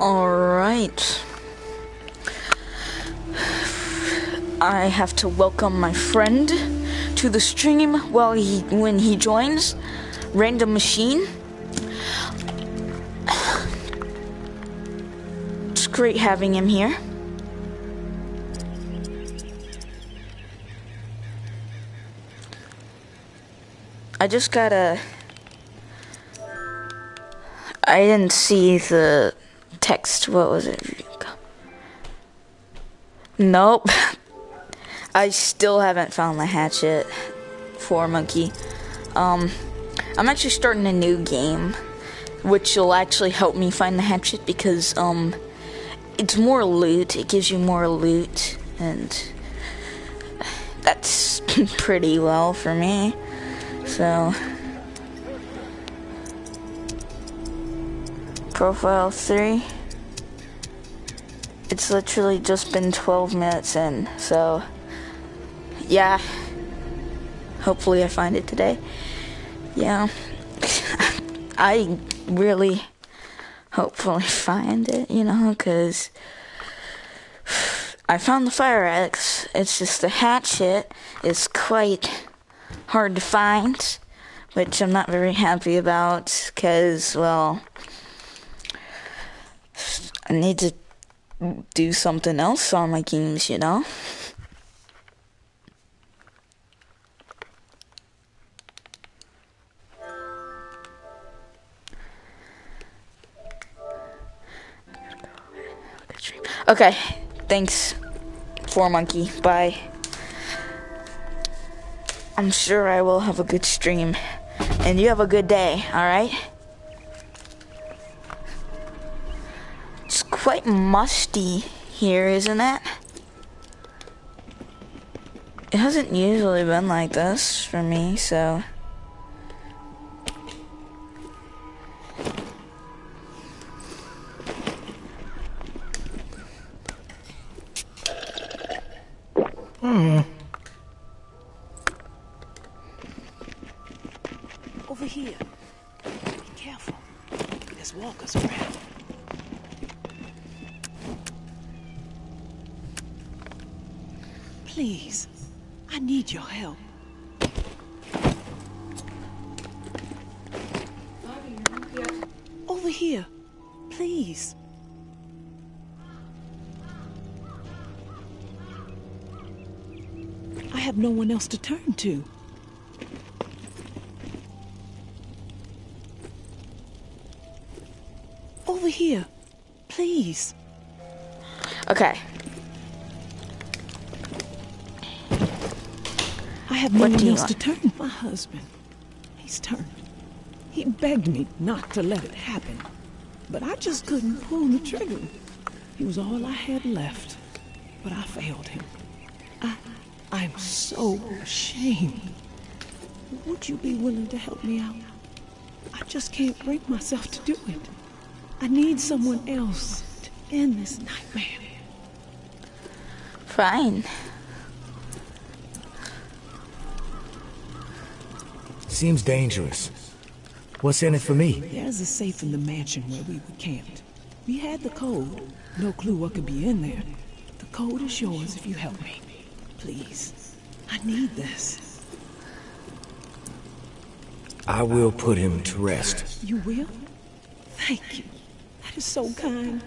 Alright. I have to welcome my friend to the stream while he when he joins. Random machine. It's great having him here. I just gotta I didn't see the text. What was it? Nope. I still haven't found the hatchet for Monkey. Um, I'm actually starting a new game, which will actually help me find the hatchet because um, it's more loot. It gives you more loot, and that's pretty well for me. So. Profile 3. It's literally just been 12 minutes in, so yeah. Hopefully I find it today. Yeah. I really hopefully find it, you know, because I found the fire axe. It's just the hatchet is quite hard to find, which I'm not very happy about because, well, I need to do something else on my games, you know? Okay, thanks for monkey. Bye. I'm sure I will have a good stream. And you have a good day, alright? Quite musty here, isn't it? It hasn't usually been like this for me, so... else to turn to. Over here, please. Okay. I have no one else to turn. My husband. He's turned. He begged me not to let it happen. But I just couldn't pull the trigger. He was all I had left. But I failed him. I... I'm so ashamed. Would you be willing to help me out? I just can't bring myself to do it. I need someone else to end this nightmare. Fine. Seems dangerous. What's in it for me? There's a safe in the mansion where we were camped. We had the code. No clue what could be in there. The code is yours if you help me. Please. I need this. I will put him to rest. You will? Thank you. That is so kind.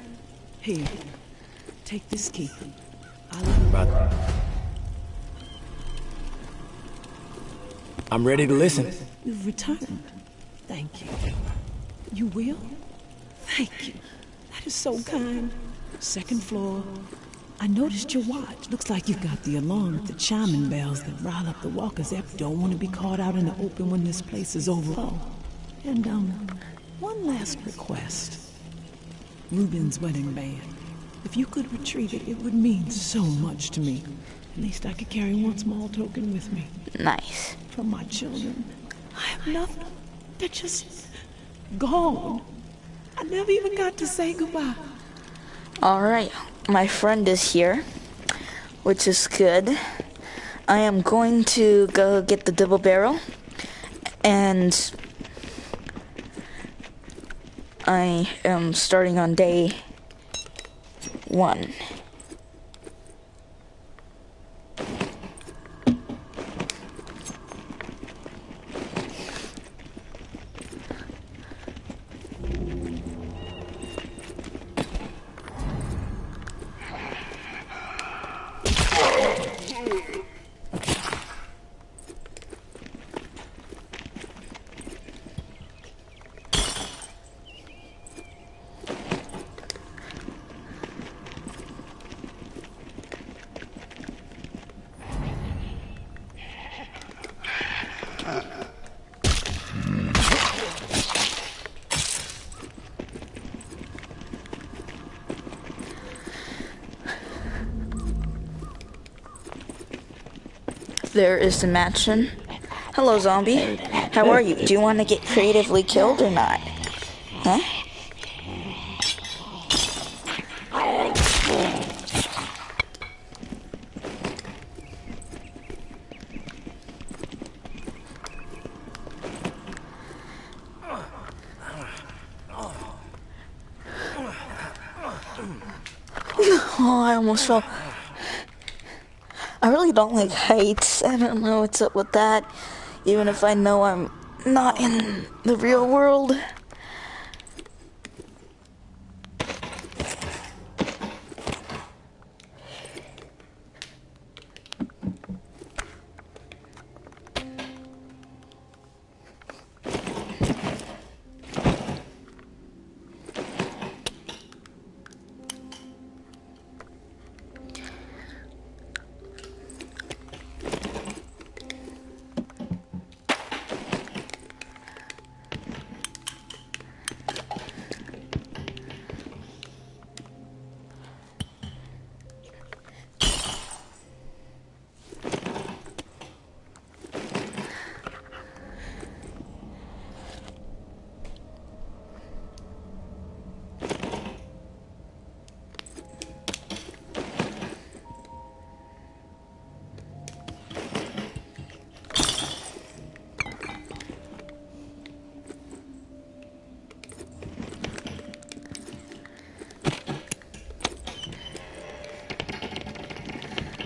Here. Take this key. I'll... I'm ready to listen. You've returned. Thank you. You will? Thank you. That is so kind. Second floor. I noticed your watch. Looks like you've got the alarm with the chiming bells that rile up the walkers. They don't want to be caught out in the open when this place is overall. And, um, one last request. Ruben's wedding band. If you could retrieve it, it would mean so much to me. At least I could carry one small token with me. Nice. From my children. I have nothing. They're just gone. I never even got to say goodbye. Alright, my friend is here, which is good. I am going to go get the double barrel, and I am starting on day one. There is the mansion. Hello, zombie. How are you? Do you want to get creatively killed or not? Huh? Oh, I almost fell. Don't like heights. I don't know what's up with that. Even if I know I'm not in the real world.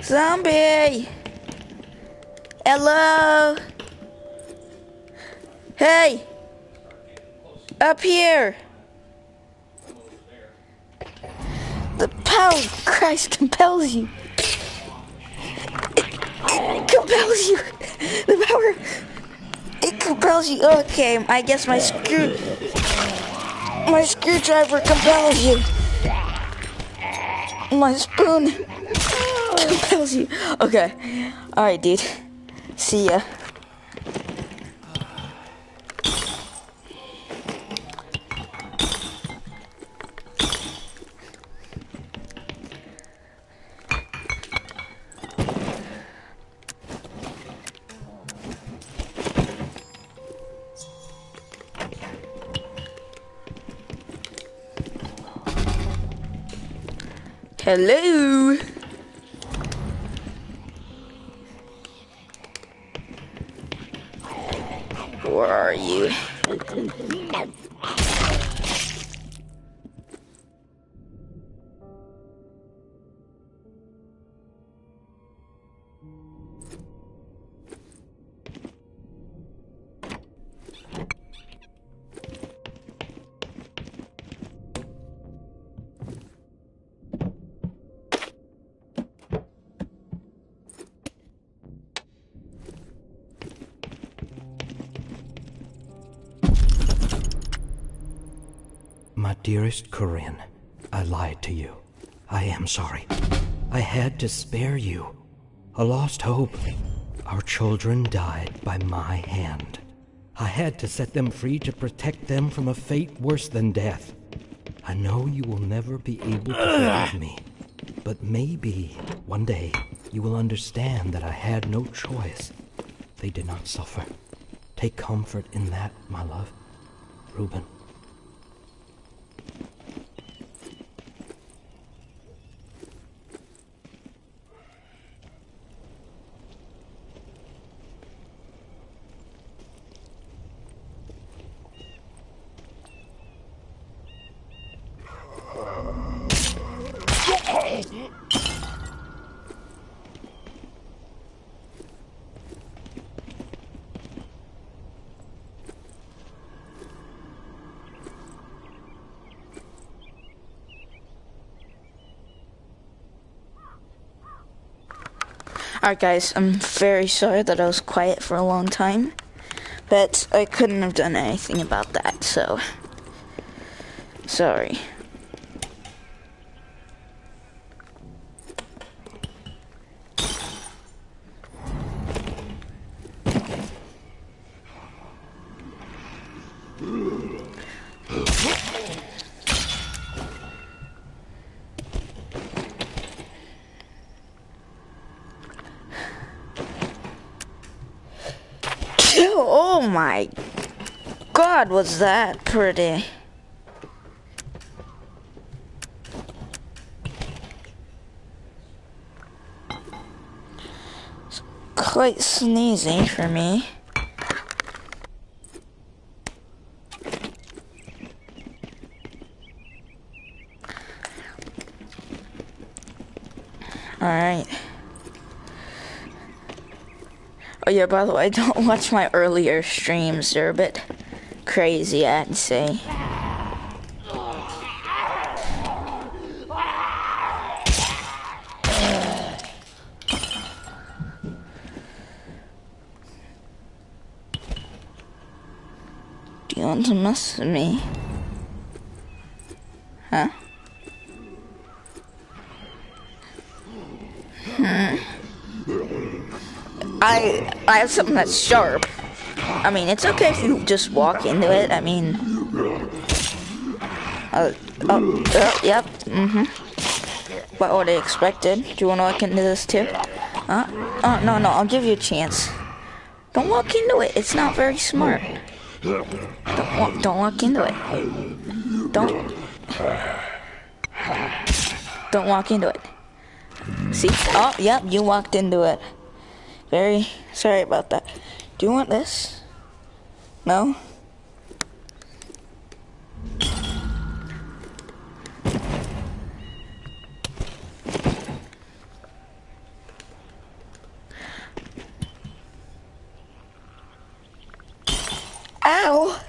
Zombie! Hello? Hey! Up here! The power of Christ compels you. It compels you. The power. It compels you. Okay, I guess my screw. My screwdriver compels you. My spoon compels you. Okay. Alright, dude. See ya. Hello. Dearest Corinne, I lied to you. I am sorry. I had to spare you. A lost hope. Our children died by my hand. I had to set them free to protect them from a fate worse than death. I know you will never be able to forgive me, but maybe one day you will understand that I had no choice. They did not suffer. Take comfort in that, my love. Reuben. Alright, guys, I'm very sorry that I was quiet for a long time, but I couldn't have done anything about that, so. Sorry. Oh my god, was that pretty? It's quite sneezy for me. Alright. Oh yeah, by the way, don't watch my earlier streams. They're a bit crazy, I'd say. Do you want to mess with me? Huh? Hmm. I I have something that's sharp. I mean, it's okay if you just walk into it. I mean, uh, oh, uh, yep, mm-hmm. What would I expected? Do you want to walk into this too? Huh? Oh no, no, I'll give you a chance. Don't walk into it. It's not very smart. Don't walk, don't walk into it. Don't. Don't walk into it. See? Oh, yep, you walked into it. Very sorry about that. Do you want this? No? Ow!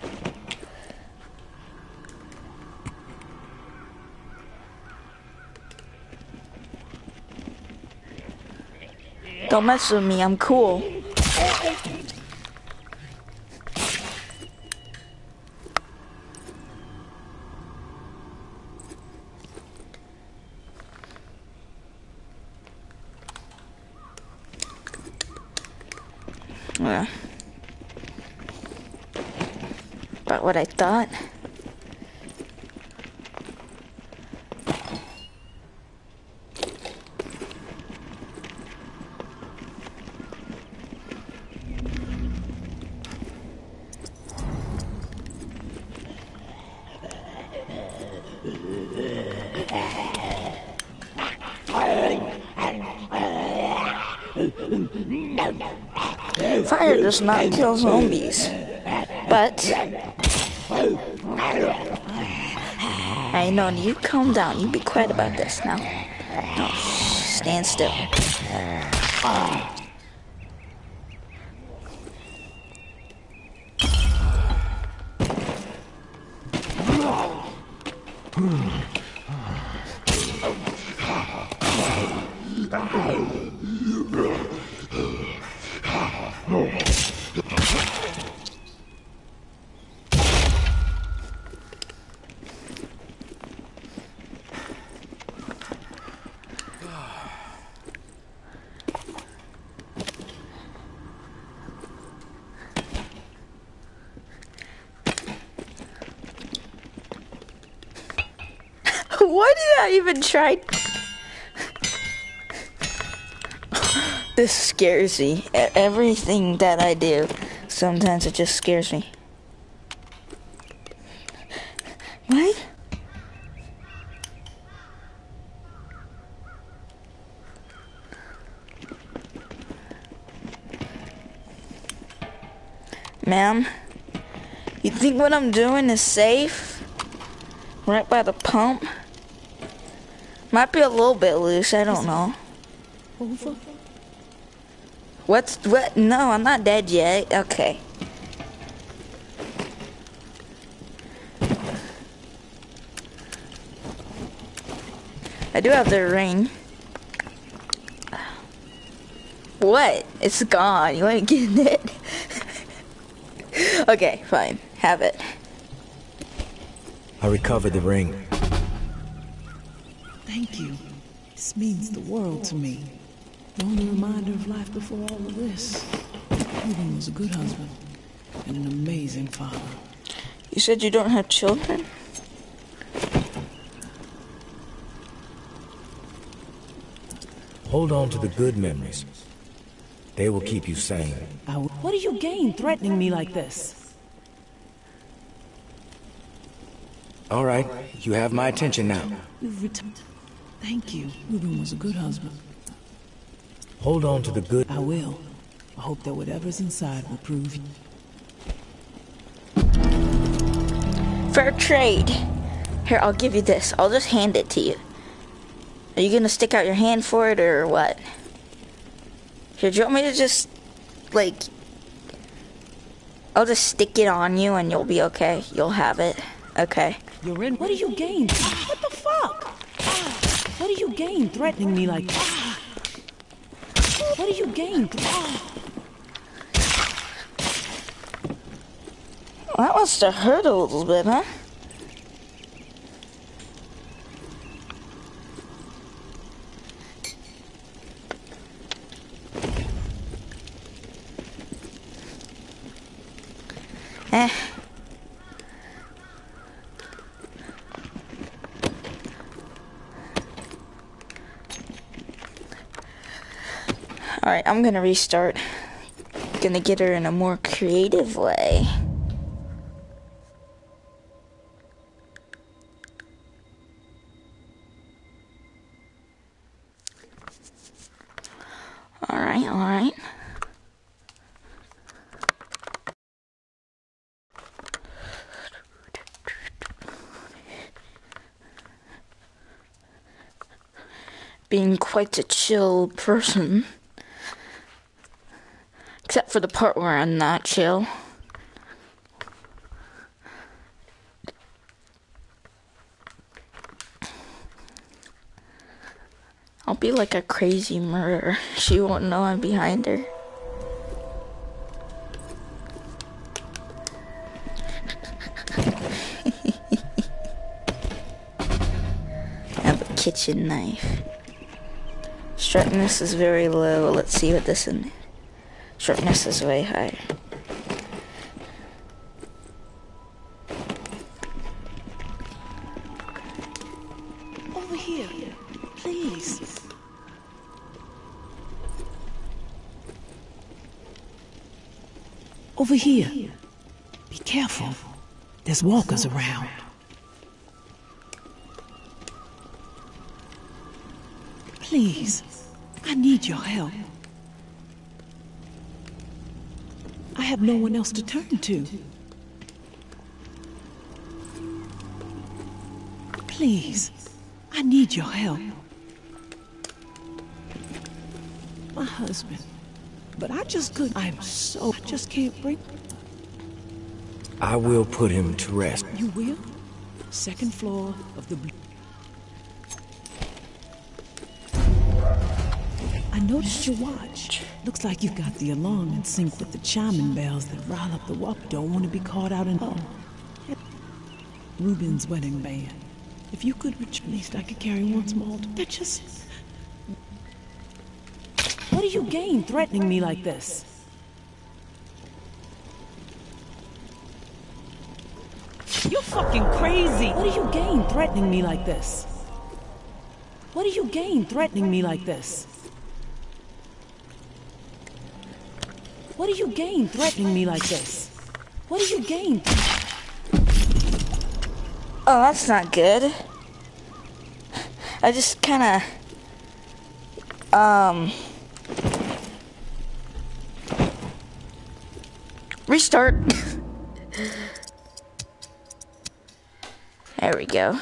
Don't mess with me, I'm cool. Yeah. About what I thought. Fire does not kill zombies. But I know you calm down. You be quiet about this now. No, stand still. Why did I even tried. This scares me. Everything that I do, sometimes it just scares me. What? Ma'am, you think what I'm doing is safe? Right by the pump? Might be a little bit loose, I don't know. What's what? No, I'm not dead yet. Okay. I do have the ring. What? It's gone. You ain't getting it. okay, fine. Have it. I recovered the ring. Thank you. This means the world to me. The only reminder of life before all of this. Ruben was a good husband and an amazing father. You said you don't have children? Hold on to the good memories. They will keep you sane. I w- what do you gain threatening me like this? All right, you have my attention now. You've returned. Thank you. Ruben was a good husband. Hold on to the good. I will. I hope that whatever's inside will prove you. Fair trade. Here, I'll give you this. I'll just hand it to you. Are you gonna stick out your hand for it or what? Here, do you want me to just, like, I'll just stick it on you and you'll be okay. You'll have it. Okay. You're in. What do you gain? What the fuck? What do you gain threatening me like this? What do you gain? That must have hurt a little bit, huh? Eh. Alright, I'm gonna restart. Gonna get her in a more creative way. Alright, alright. Being quite a chill person. Except for the part where I'm not chill. I'll be like a crazy murderer. She won't know I'm behind her. I have a kitchen knife. Sharpness is very low. Let's see what this is. Sharpness is way high. Over here, please. Over here. Be careful. There's walkers around. Please, I need your help. I have no one else to turn to. Please, I need your help. My husband. But I just couldn't. I'm so. I just can't bring. I will put him to rest. You will? Second floor of the. I noticed your watch. Looks like you've got the alarm in sync with the chiming bells that rile up the walk. Don't want to be caught out in. Oh. Ruben's wedding band. If you could reach, at least I could carry one small. That just. What do you gain threatening me like this? You're fucking crazy! What do you gain threatening me like this? What do you gain threatening me like this? What do you gain threatening me like this? What do you gain? Oh, that's not good. I just kind of, um, restart. there we go.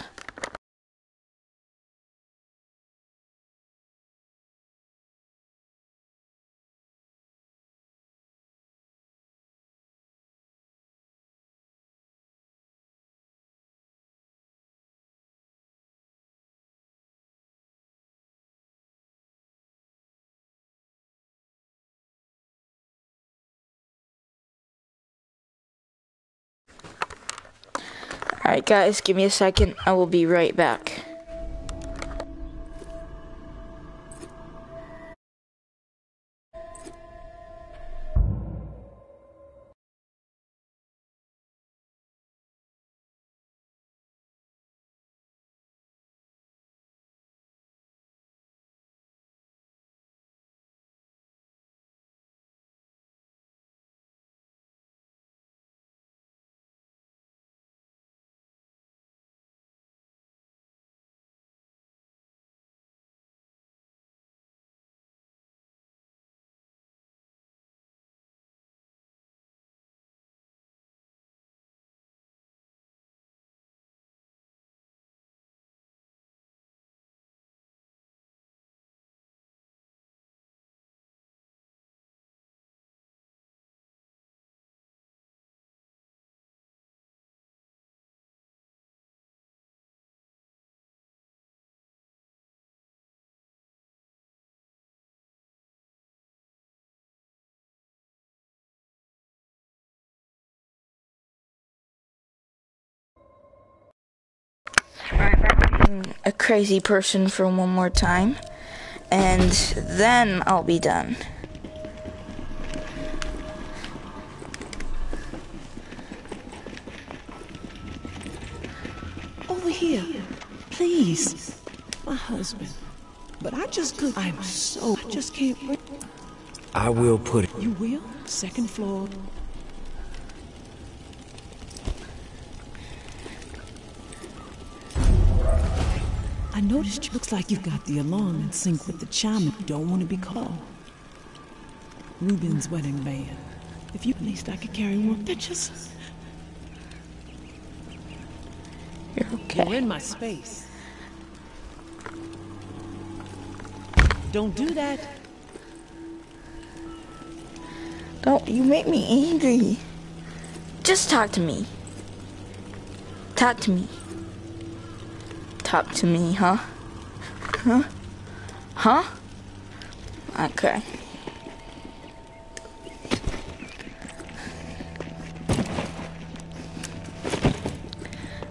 Alright, guys, give me a second. I will be right back. Alright, being a crazy person for one more time. And then I'll be done. Over here. Please. My husband. But I just could. I'm so. I just can't. bring- I will put it. You will? Second floor. I noticed you looks like you've got the alarm in sync with the chime. You don't want to be called. Ruben's wedding band. If you at least I could carry more pictures. You're okay. You're in my space. Don't do that. Don't you make me angry. Just talk to me. Talk to me. Talk to me, huh? Huh? Huh? Okay.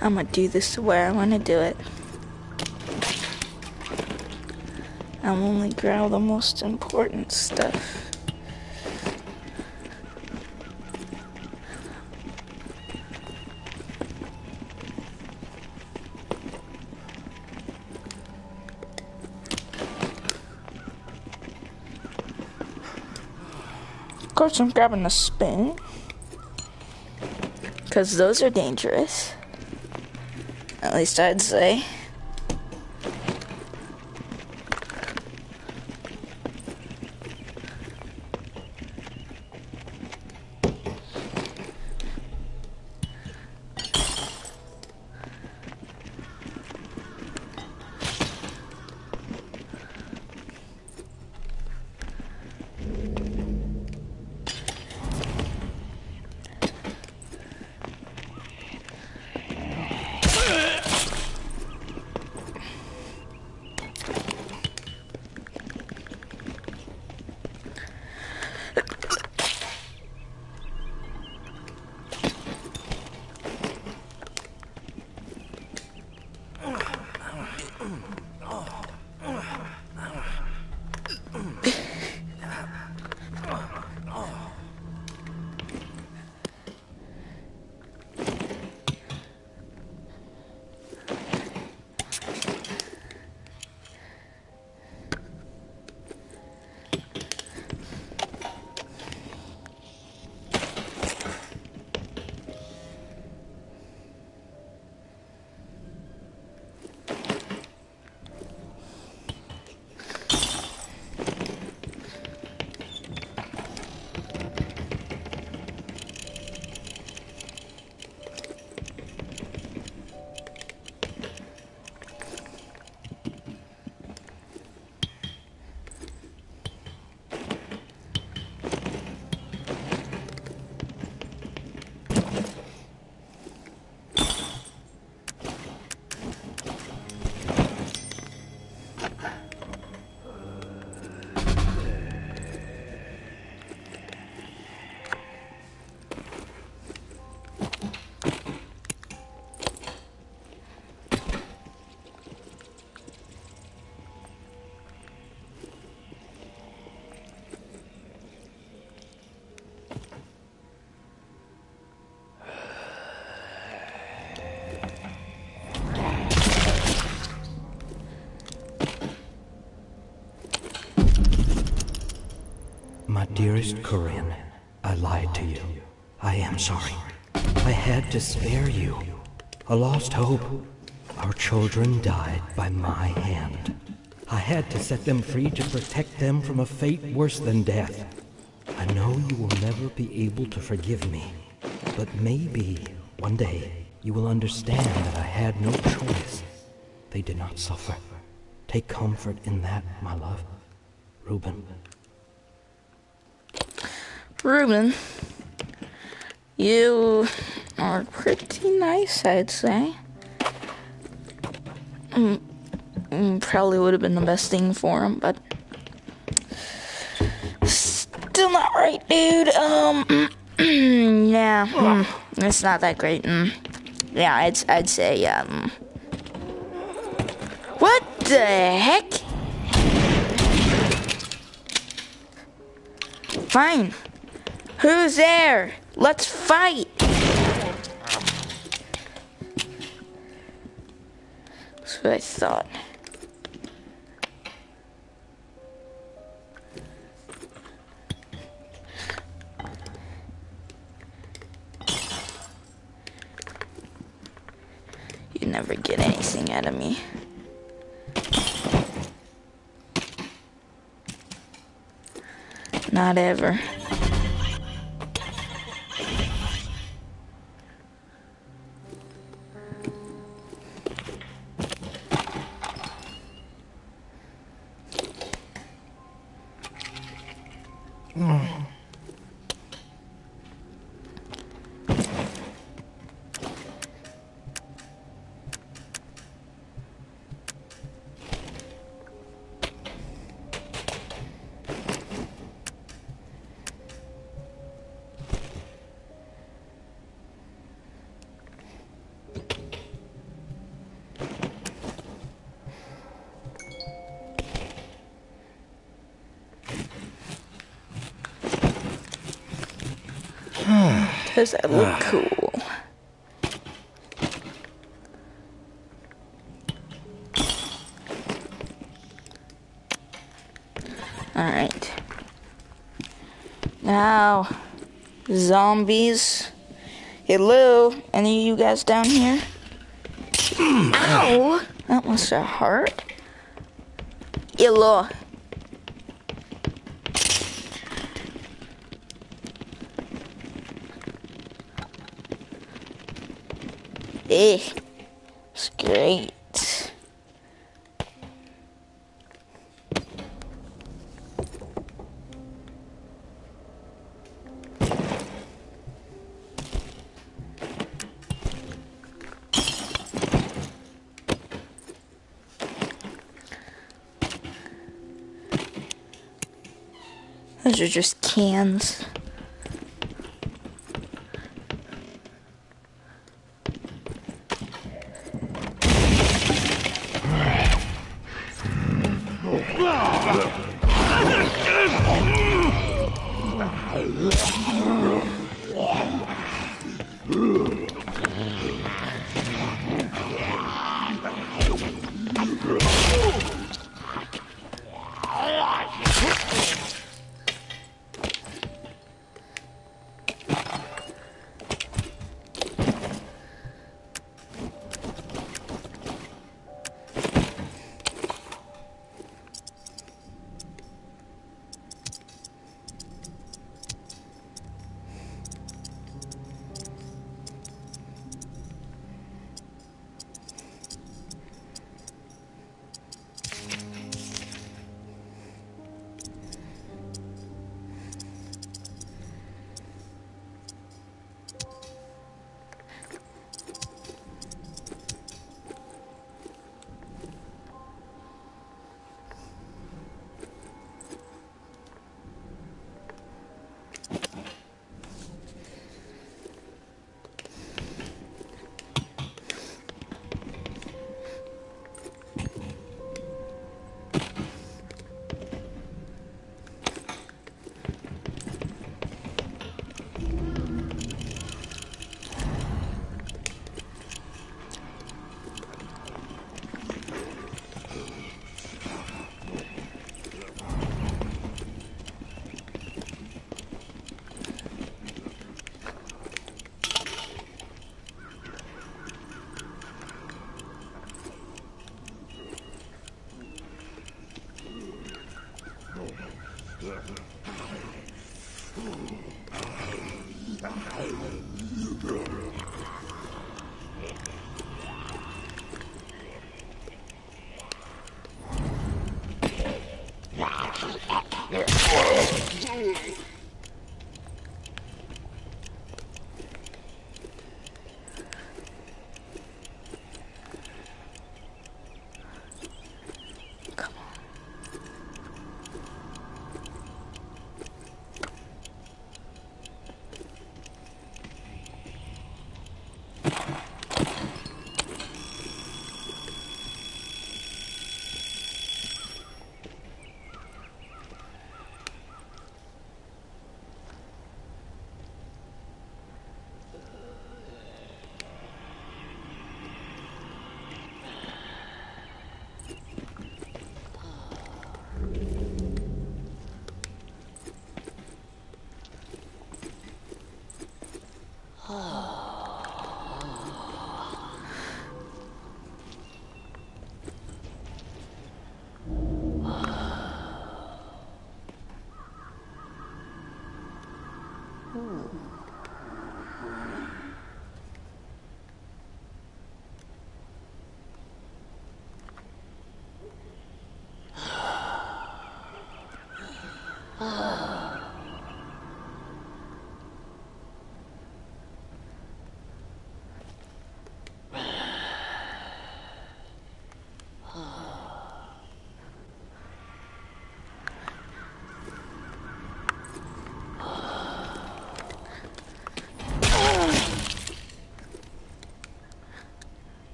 I'm gonna do this the way I wanna do it. I'm only grab the most important stuff. Course, I'm grabbing a spin. Because those are dangerous. At least I'd say. My dearest Corinne, I lied to you. I am sorry. I had to spare you. A lost hope. Our children died by my hand. I had to set them free to protect them from a fate worse than death. I know you will never be able to forgive me, but maybe one day you will understand that I had no choice. They did not suffer. Take comfort in that, my love. Reuben. Reuben, you are pretty nice, I'd say. Mm, mm, probably would have been the best thing for him, but still not right, dude. Um, yeah, mm, it's not that great. Yeah, I'd I'd say um. What the heck? Fine. Who's there? Let's fight. That's what I thought. You never get anything out of me. Not ever. Does that look ah. cool? Alright. Now, zombies. Hello, any of you guys down here? Hmm. Ow! That must have hurt. Hello. It's great. Those are just cans.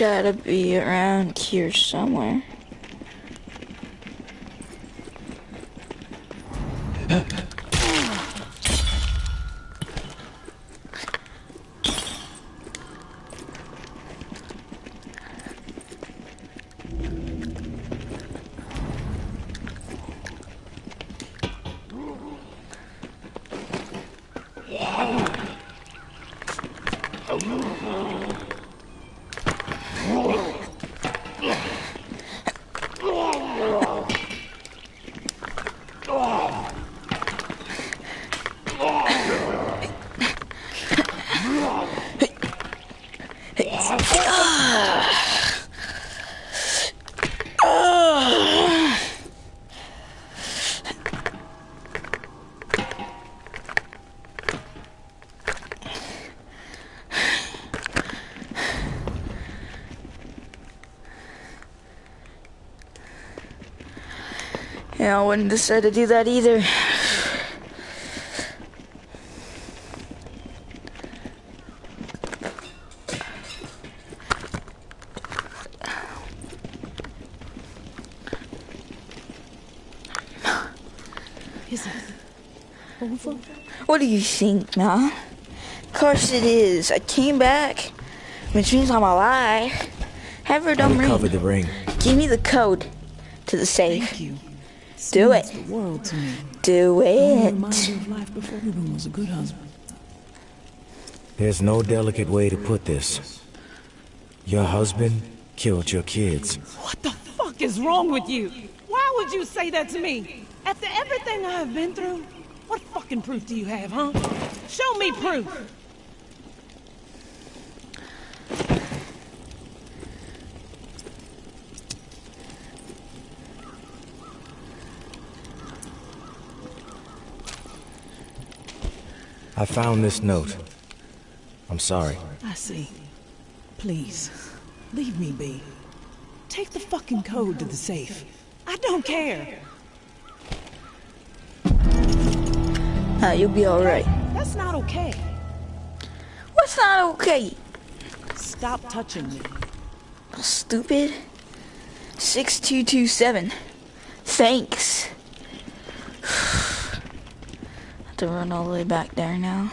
Gotta be around here somewhere. Wouldn't decide to do that either. Is it over? What do you think, Ma? Of course it is. I came back, which means I'm alive. Have her I dumb ring. recovered the ring. Give me the code to the safe. Thank you. Do it. The world to me. Do it. of life before Ruben was a good husband. There's no delicate way to put this. Your husband killed your kids. What the fuck is wrong with you? Why would you say that to me? After everything I have been through? What fucking proof do you have, huh? Show me proof! I found this note. I'm sorry. I see. Please, leave me be. Take the fucking code to the safe. I don't care. Uh, you'll be alright. That's not okay. What's not okay? Stop touching me. Stupid. 6227. Thanks. have to run all the way back there now.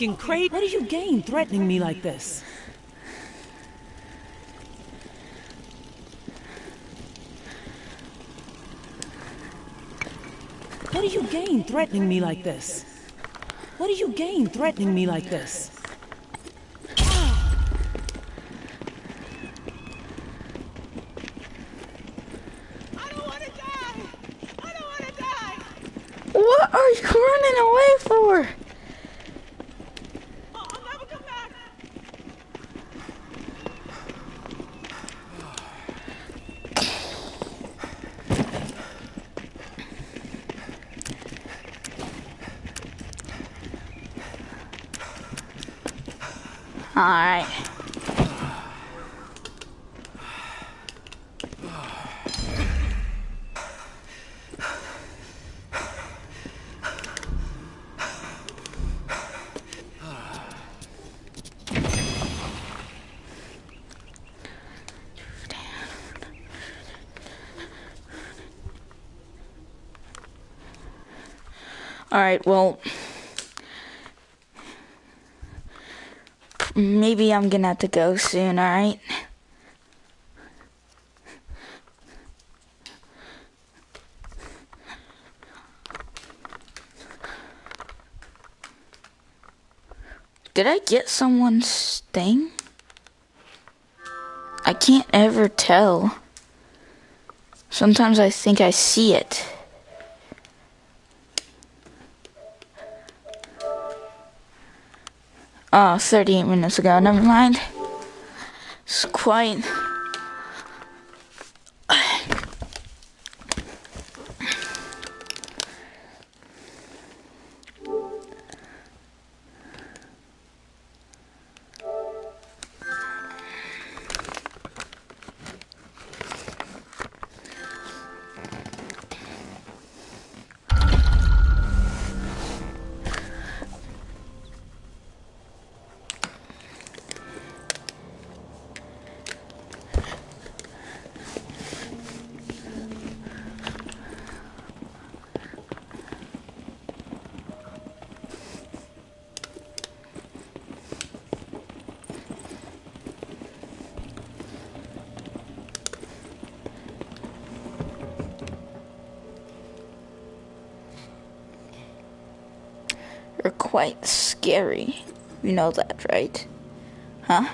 You fucking crazy. What do you gain threatening me like this? What do you gain threatening me like this? What do you gain threatening me like this? I don't want to die. I don't want to die. What are you running away for? Alright, well. Maybe I'm gonna have to go soon, alright? Did I get someone's thing? I can't ever tell. Sometimes I think I see it. Oh, 38 minutes ago. Never mind. It's quite. Quite scary. You know that, right? Huh?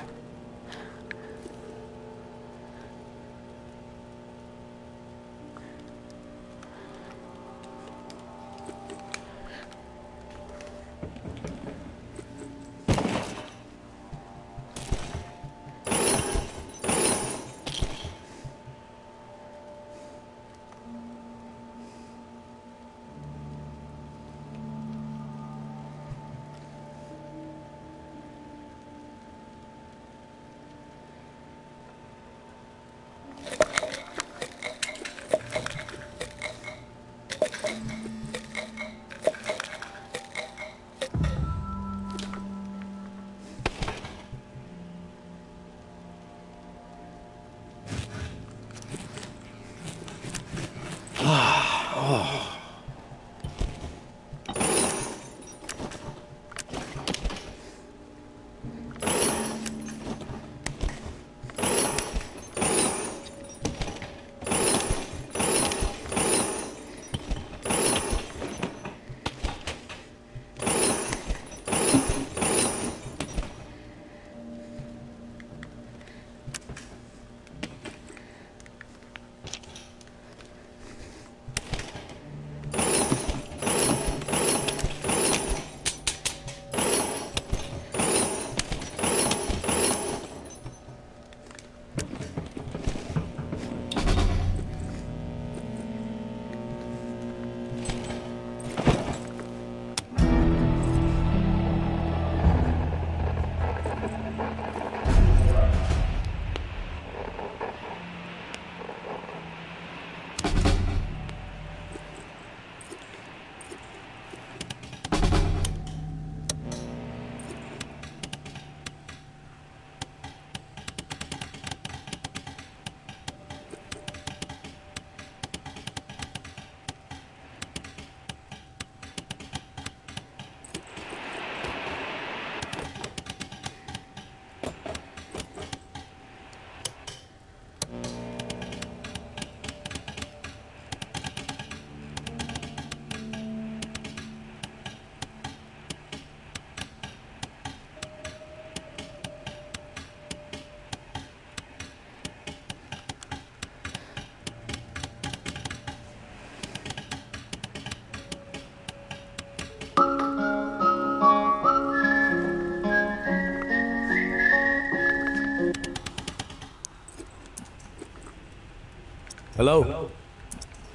Hello?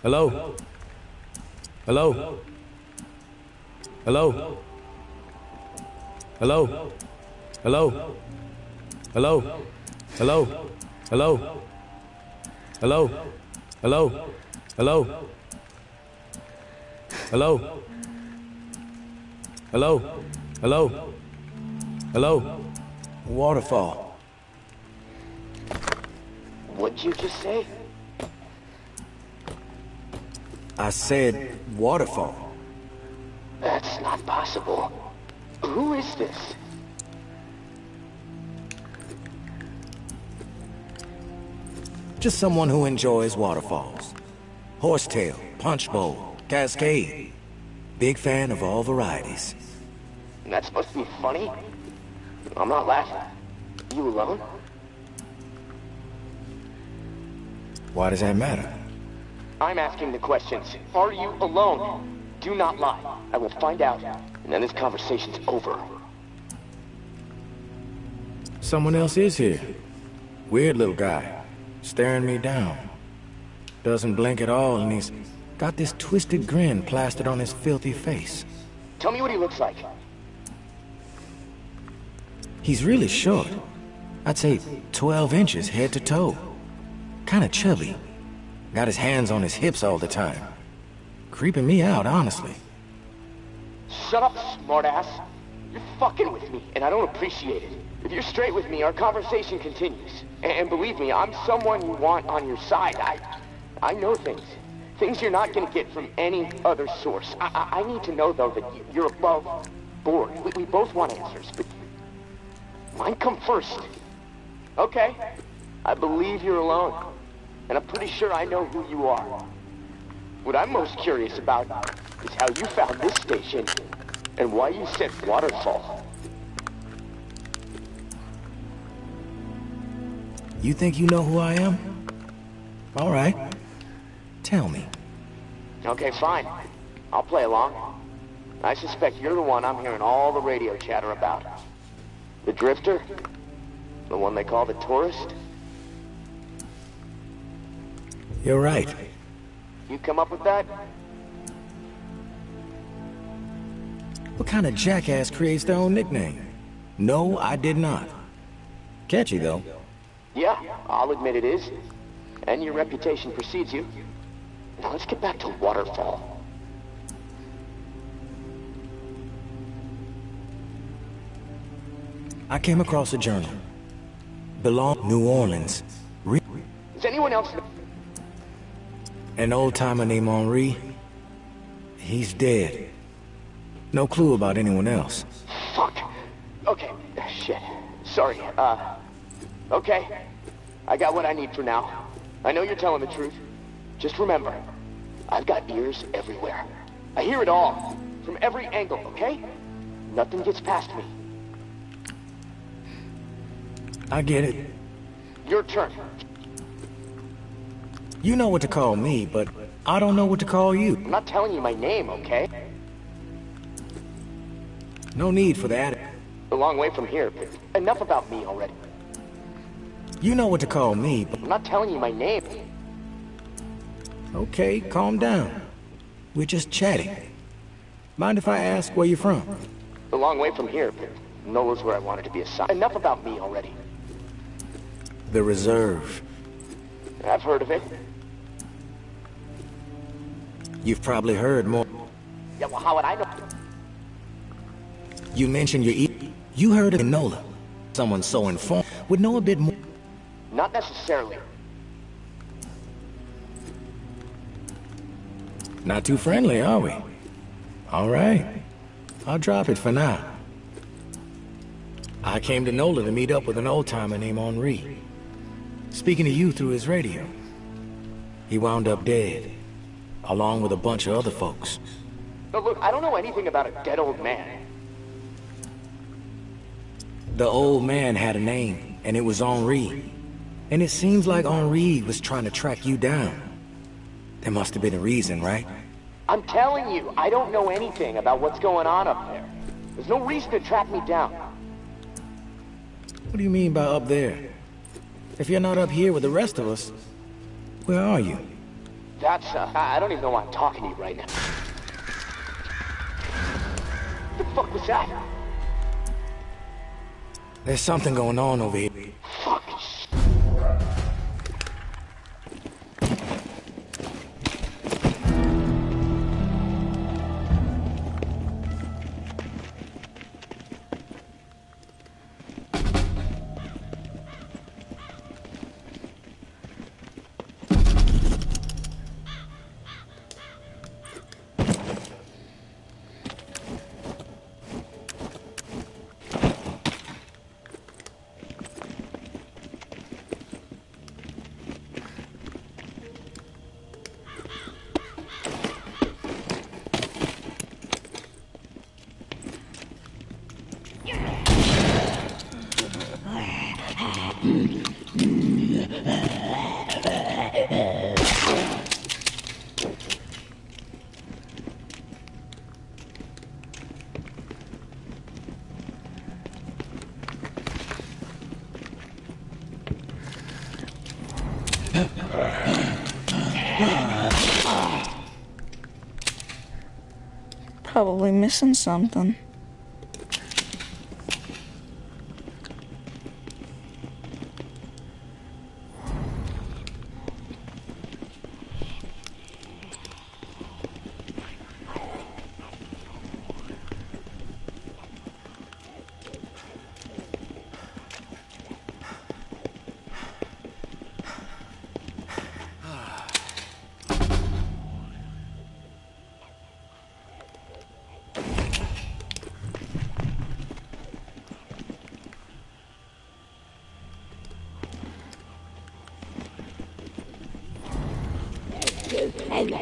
Hello? Hello? Hello? Hello? Hello? Hello? Hello? Hello? Hello? Hello? Hello? Hello? Hello? Hello? Hello? Waterfall. What'd you just say? I said waterfall. That's not possible. Who is this? Just someone who enjoys waterfalls. Horsetail, punch bowl, cascade. Big fan of all varieties. That's supposed to be funny? I'm not laughing. You alone? Why does that matter? I'm asking the questions. Are you alone? Do not lie. I will find out, and then this conversation's over. Someone else is here. Weird little guy. Staring me down. Doesn't blink at all, and he's got this twisted grin plastered on his filthy face. Tell me what he looks like. He's really short. I'd say 12 inches head to toe. Kinda chubby. Got his hands on his hips all the time. Creeping me out, honestly. Shut up, smartass. You're fucking with me, and I don't appreciate it. If you're straight with me, our conversation continues. And, believe me, I'm someone you want on your side. I, I know things. Things you're not gonna get from any other source. I, I, I need to know, though, that you- you're above board. We, we both want answers, but mine come first. Okay, I believe you're alone. And I'm pretty sure I know who you are. What I'm most curious about is how you found this station And why you said waterfall. You think you know who I am? All right. Tell me. Okay, fine. I'll play along. I suspect you're the one I'm hearing all the radio chatter about. The Drifter? The one they call the Tourist? You're right. You come up with that? What kind of jackass creates their own nickname? No, I did not. Catchy, though. Yeah, I'll admit it is. And your reputation precedes you. Now let's get back to Waterfall. I came across a journal. Belong New Orleans. Re Does anyone else An old-timer named Henri. He's dead. No clue about anyone else. Fuck. Okay, shit. Sorry, uh... Okay. I got what I need for now. I know you're telling the truth. Just remember, I've got ears everywhere. I hear it all. From every angle, okay? Nothing gets past me. I get it. Your turn. You know what to call me, but I don't know what to call you. I'm not telling you my name, okay? No need for that. A long way from here, but enough about me already. You know what to call me, but I'm not telling you my name. okay, calm down. We're just chatting. Mind if I ask where you're from? A long way from here, but Nola's where I wanted to be assigned. Enough about me already. The Reserve. I've heard of it. You've probably heard more. Yeah, well, how would I know? You mentioned your e- You heard of Nola. Someone so informed would know a bit more. Not necessarily. Not too friendly, are we? All right. I'll drop it for now. I came to Nola to meet up with an old-timer named Henri. Speaking to you through his radio. He wound up dead, along with a bunch of other folks. No, look, I don't know anything about a dead old man. The old man had a name, and it was Henri. And it seems like Henri was trying to track you down. There must have been a reason, right? I'm telling you, I don't know anything about what's going on up there. There's no reason to track me down. What do you mean by up there? If you're not up here with the rest of us, where are you? That's, uh, I don't even know why I'm talking to you right now. What the fuck was that? There's something going on over here. Fuck. Probably missing something. Great,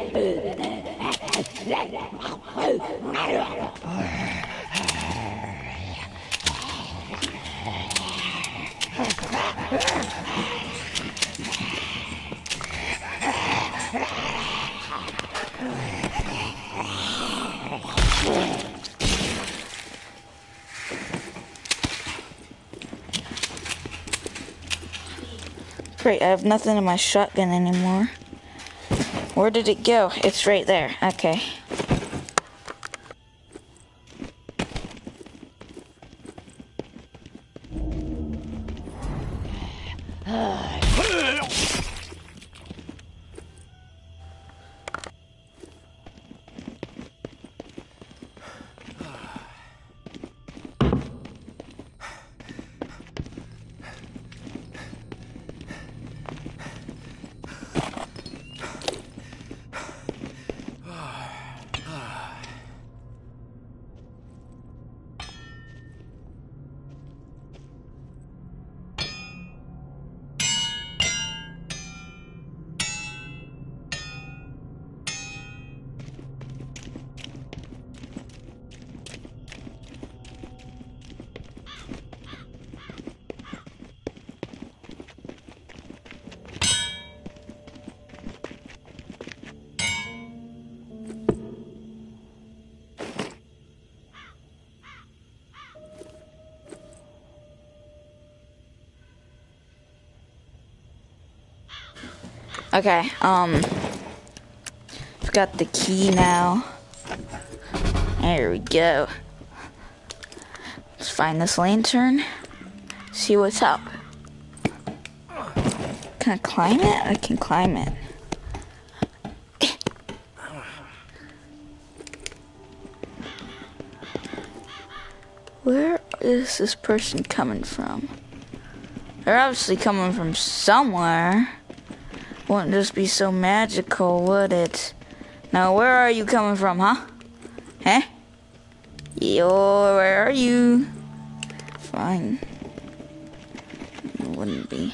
I have nothing in my shotgun anymore. Where did it go? It's right there. Okay. Okay, um, I've got the key now. There we go. Let's find this lantern, see what's up. Can I climb it? I can climb it. Where is this person coming from? They're obviously coming from somewhere. Wouldn't just be so magical, would it? Now, where are you coming from, huh? Huh? Yo, where are you? Fine. It wouldn't be.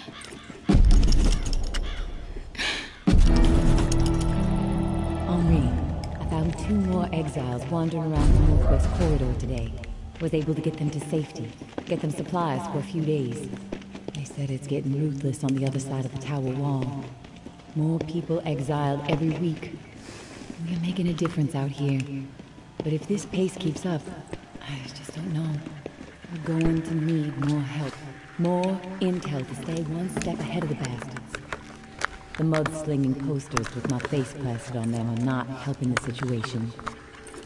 Henri, I found two more exiles wandering around the northwest corridor today. Was able to get them to safety, get them supplies for a few days. They said it's getting ruthless on the other side of the tower wall. More people exiled every week. We're making a difference out here. But if this pace keeps up, I just don't know. We're going to need more help. More intel to stay one step ahead of the bastards. The mud-slinging posters with my face plastered on them are not helping the situation.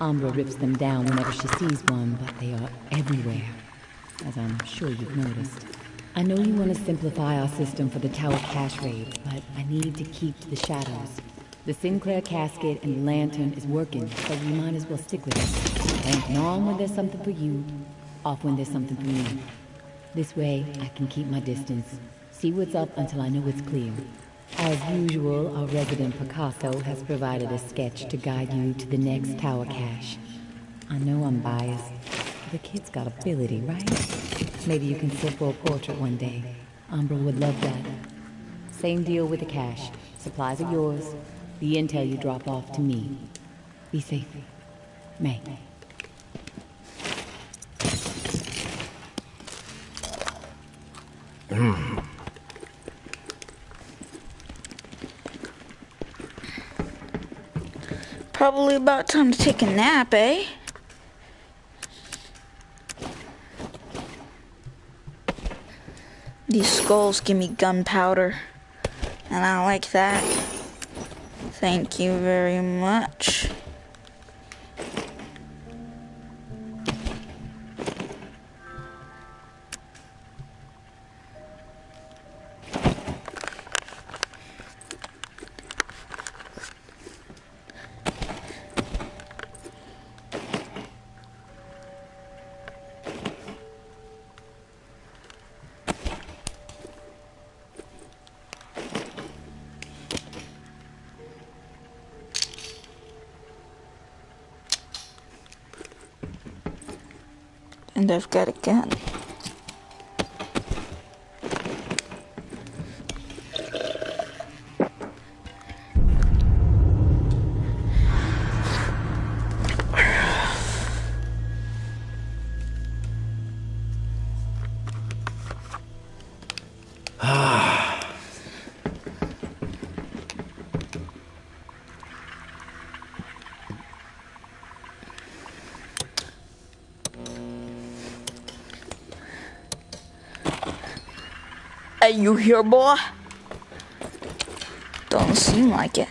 Umbra rips them down whenever she sees one, but they are everywhere, as I'm sure you've noticed. I know you want to simplify our system for the tower cache raid, but I need to keep the shadows. The Sinclair casket and the lantern is working, so you might as well stick with it. Banking on when there's something for you, off when there's something for me. This way, I can keep my distance. See what's up until I know it's clear. As usual, our resident Picasso has provided a sketch to guide you to the next tower cache. I know I'm biased. The kid's got ability, right? Maybe you can sit for a portrait one day. Umbra would love that. Same deal with the cash. Supplies are yours. The intel you drop off to me. Be safe. May. Probably about time to take a nap, eh? These skulls give me gunpowder, and I like that. Thank you very much. And I've got a gun. You here, boy? Don't seem like it.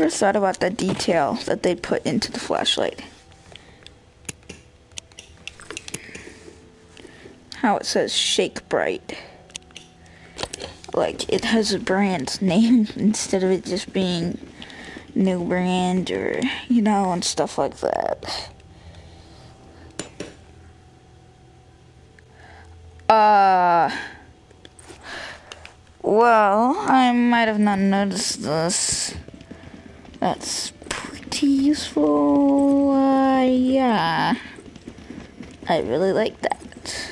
Never thought about the detail that they put into the flashlight. How it says Shake Bright. Like it has a brand name instead of it just being new brand or you know and stuff like that. Uh well, I might have not noticed this. That's pretty useful. Uh, yeah. I really like that.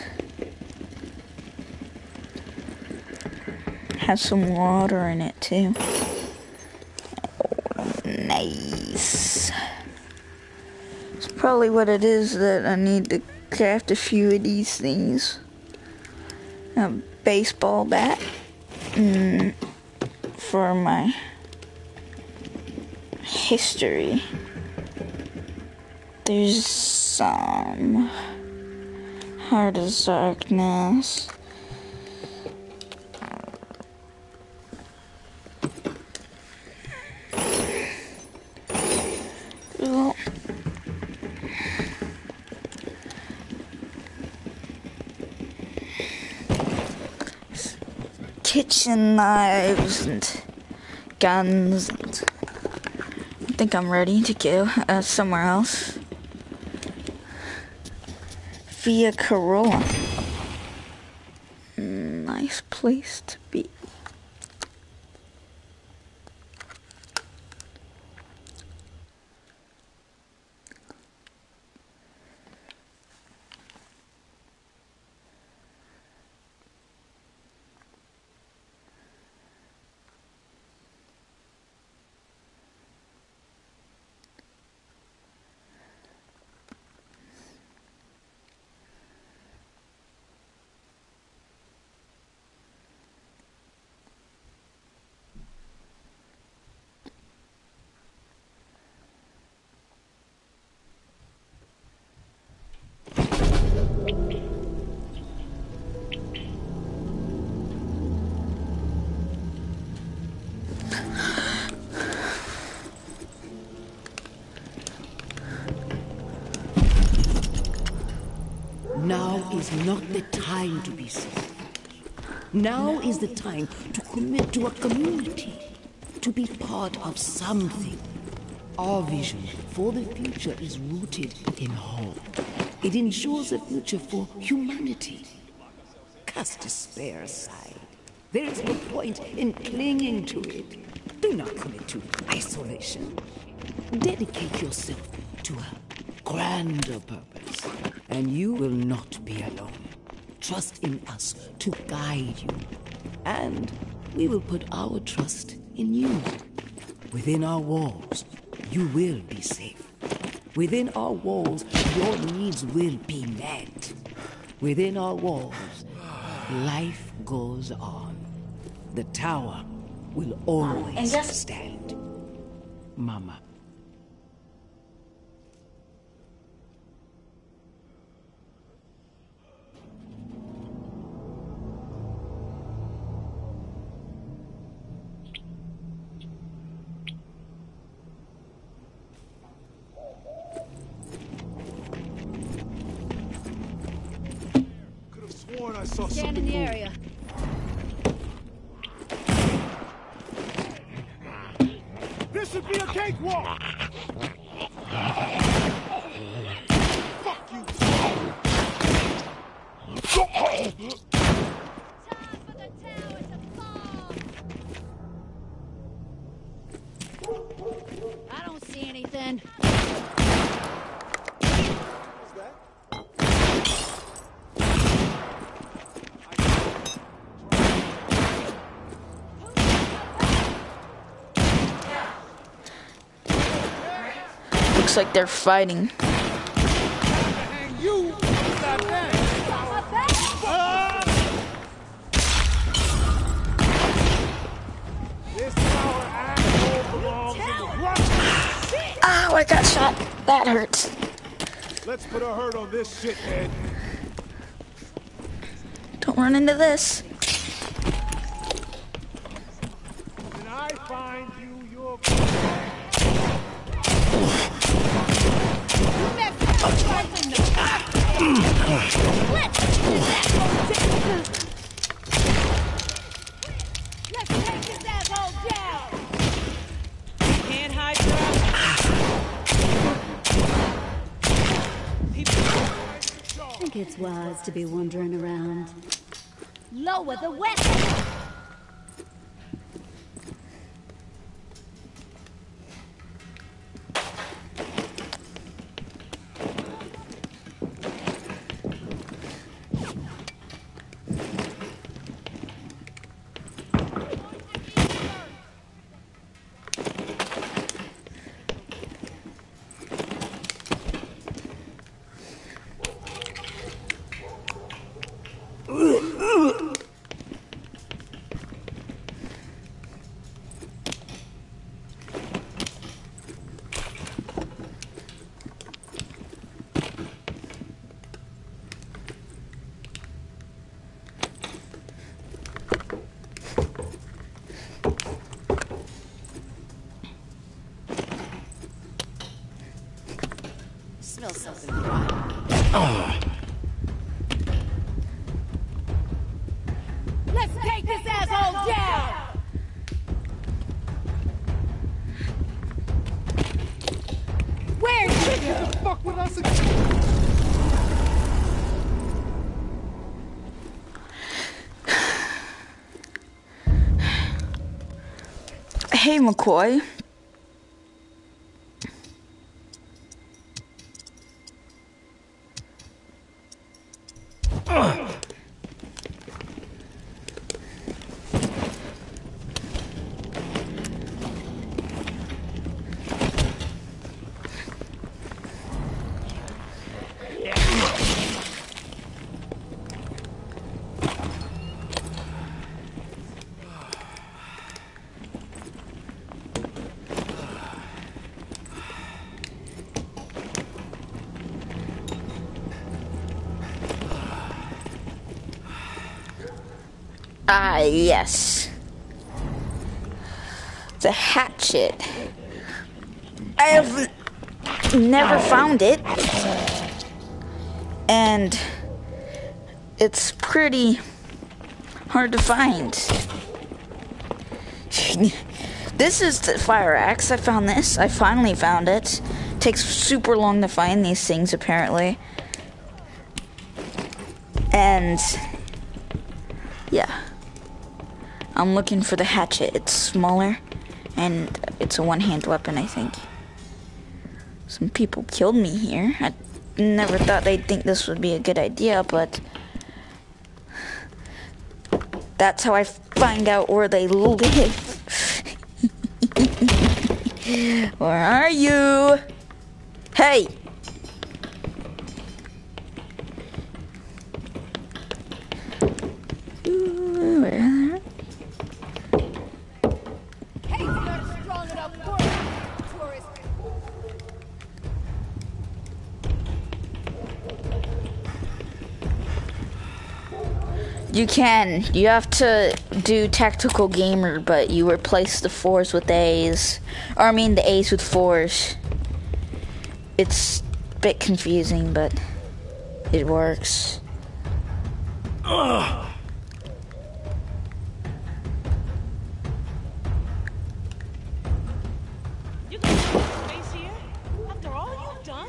Has some water in it too. Oh, nice. It's probably what it is that I need to craft a few of these things. A baseball bat. Mm, for my history. There's some Heart of Darkness. Kitchen knives and guns and think I'm ready to go uh, somewhere else. Via Corolla. Nice place to be. Now is not the time to be selfish. Now is the time to commit to a community, to be part of something. Our vision for the future is rooted in hope. It ensures a future for humanity. Cast despair aside. There is no point in clinging to it. Do not commit to isolation. Dedicate yourself to a grander purpose, and you will not be alone. Trust in us to guide you, and we will put our trust in you. Within our walls, you will be safe. Within our walls, your needs will be met. Within our walls, life goes on. The tower will always stand. Mama. In the ground. Ow, I got shot. That hurts. Let's put a hurt on this shithead. Don't run into this. When I find you, you're Let's take this asshole down! Can't hide from think it's wise to be wandering around. Lower the weapon! Something rotten. Let's take this asshole down! Where's you? fuck with us again. Hey, McCoy. Yes. The hatchet. I have never found it. And it's pretty hard to find. this is the fire axe. I found this. I finally found it. Takes super long to find these things, apparently. Looking for the hatchet. It's smaller and it's a one hand weapon, I think. Some people killed me here. I never thought they'd think this would be a good idea, but that's how I find out where they live. where are you? Hey! You can. You have to do tactical gamer, but you replace the fours with A's. Or I mean the A's with fours. It's a bit confusing, but it works. You got space here? After all you've done?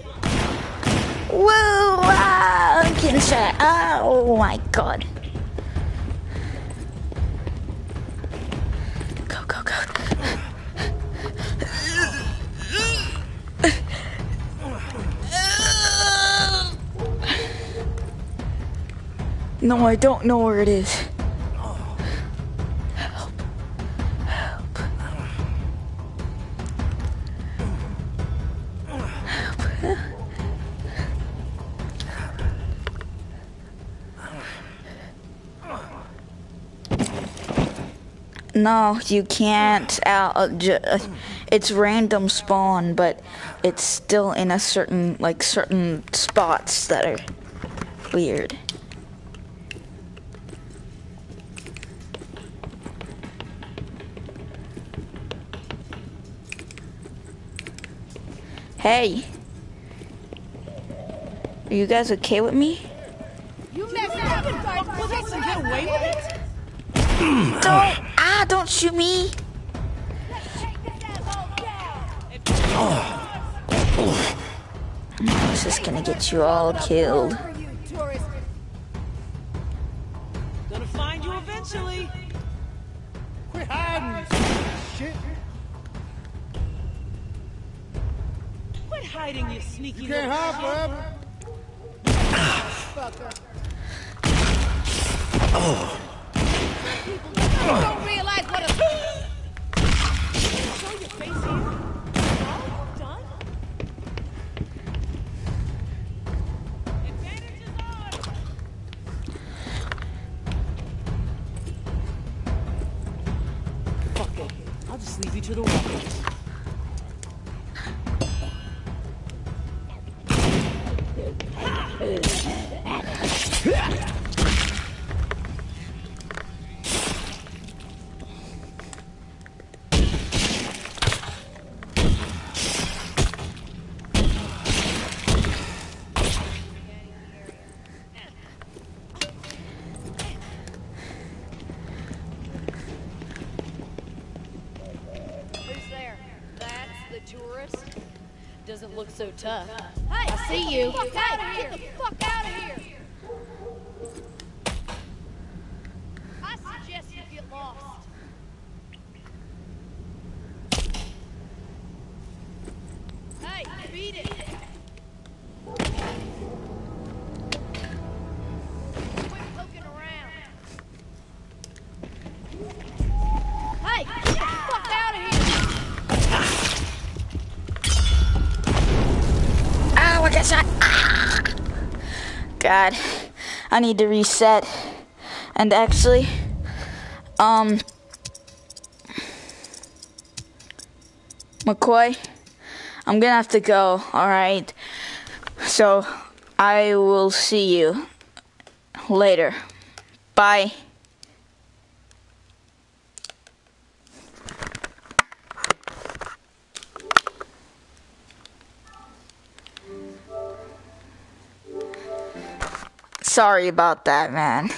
Woo! Ah, I'm getting shot. Oh my god. No, I don't know where it is. Help. Help. No, you can't. Uh, uh, it's random spawn, but it's still in a certain like certain spots that are weird. Hey. Are you guys okay with me? You messed up. Was that to get away with it? Don't ah, don't shoot me. This is gonna get you all killed. Gonna find you eventually. Quit hiding, shit. Quit hiding, you sneaky You can't little hide forever. don't realize what a... Show your face here. So tough. Hey, I see you. God, I need to reset. And actually, um, McCoy, I'm gonna have to go, alright? So, I will see you later. Bye. Sorry about that, man.